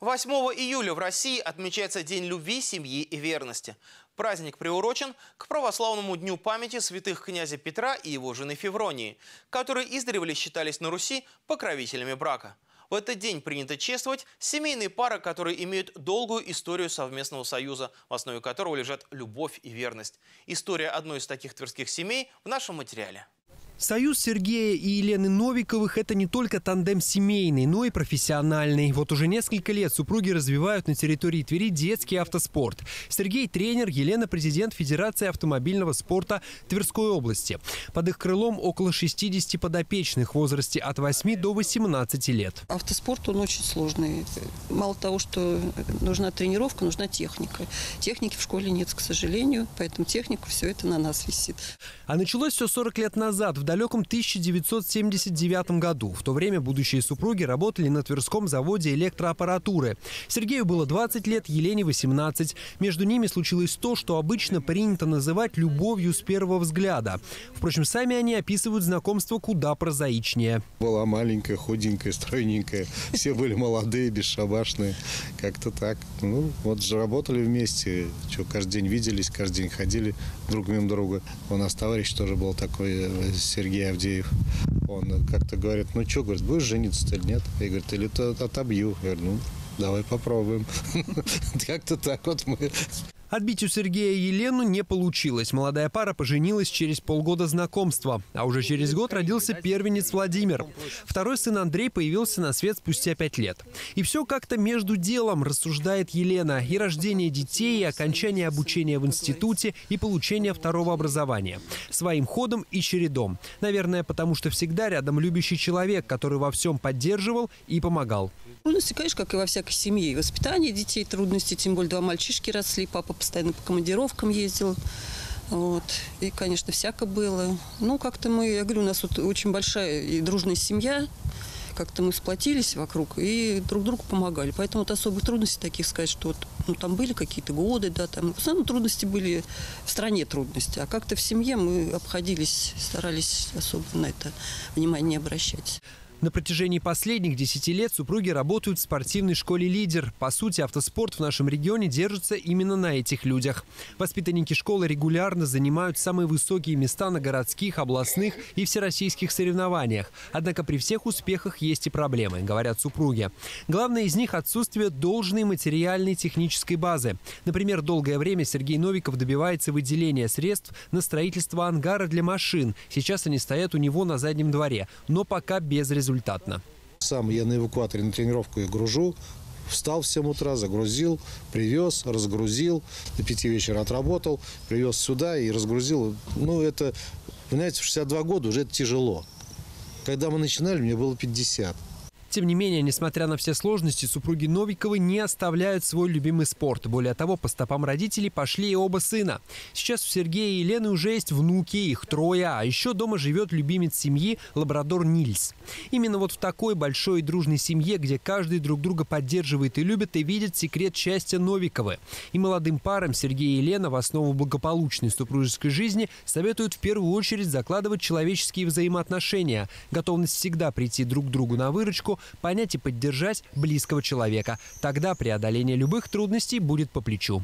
8 июля в России отмечается День любви, семьи и верности. Праздник приурочен к православному дню памяти святых князя Петра и его жены Февронии, которые издревле считались на Руси покровителями брака. В этот день принято чествовать семейные пары, которые имеют долгую историю совместного союза, в основе которого лежат любовь и верность. История одной из таких тверских семей в нашем материале. Союз Сергея и Елены Новиковых – это не только тандем семейный, но и профессиональный. Вот уже несколько лет супруги развивают на территории Твери детский автоспорт. Сергей – тренер, Елена – президент Федерации автомобильного спорта Тверской области. Под их крылом около 60 подопечных в возрасте от 8 до 18 лет. Автоспорт, он очень сложный. Мало того, что нужна тренировка, нужна техника. Техники в школе нет, к сожалению, поэтому техника, все это на нас висит. А началось все 40 лет назад, в далеком 1979 году. В то время будущие супруги работали на Тверском заводе электроаппаратуры. Сергею было 20 лет, Елене 18. Между ними случилось то, что обычно принято называть любовью с первого взгляда. Впрочем, сами они описывают знакомство куда прозаичнее. Была маленькая, худенькая, стройненькая. Все были молодые, бесшабашные. Как-то так. Ну, вот же работали вместе. Что, каждый день виделись, каждый день ходили друг мимо друга. У нас товарищ тоже был такой, э, Сергей Авдеев. Он как-то говорит, ну что, говорит, будешь жениться или нет? Я говорю, или то отобью. Я говорю, ну, давай попробуем. Как-то так вот мы Отбить у Сергея Елену не получилось. Молодая пара поженилась через полгода знакомства. А уже через год родился первенец Владимир. Второй сын Андрей появился на свет спустя пять лет. И все как-то между делом, рассуждает Елена. И рождение детей, и окончание обучения в институте, и получение второго образования. Своим ходом и чередом. Наверное, потому что всегда рядом любящий человек, который во всем поддерживал и помогал. Трудности, конечно, как и во всякой семье. Воспитание детей трудности, тем более два мальчишки росли, папа постоянно по командировкам ездил. Вот. И, конечно, всяко было. Ну, как-то мы, я говорю, у нас вот очень большая и дружная семья. Как-то мы сплотились вокруг и друг другу помогали. Поэтому вот особых трудностей таких сказать, что вот, ну, там были какие-то годы, да, там. В основном трудности были в стране трудности. А как-то в семье мы обходились, старались особо на это внимание не обращать. На протяжении последних 10 лет супруги работают в спортивной школе «Лидер». По сути, автоспорт в нашем регионе держится именно на этих людях. Воспитанники школы регулярно занимают самые высокие места на городских, областных и всероссийских соревнованиях. Однако при всех успехах есть и проблемы, говорят супруги. Главное из них – отсутствие должной материальной технической базы. Например, долгое время Сергей Новиков добивается выделения средств на строительство ангара для машин. Сейчас они стоят у него на заднем дворе, но пока без результата результатно. Сам я на эвакуаторе на тренировку их гружу, Встал в 7 утра, загрузил, привез, разгрузил, до 5 вечера отработал, привез сюда и разгрузил. Ну, это, понимаете, в 62 года уже это тяжело. Когда мы начинали, мне было 50. Тем не менее, несмотря на все сложности, супруги Новиковы не оставляют свой любимый спорт. Более того, по стопам родителей пошли и оба сына. Сейчас у Сергея и Елены уже есть внуки, их трое, а еще дома живет любимец семьи лабрадор Нильс. Именно вот в такой большой и дружной семье, где каждый друг друга поддерживает и любит, и видит секрет счастья Новиковы. И молодым парам Сергей и Елена в основу благополучной супружеской жизни советуют в первую очередь закладывать человеческие взаимоотношения, готовность всегда прийти друг к другу на выручку, понять и поддержать близкого человека. Тогда преодоление любых трудностей будет по плечу.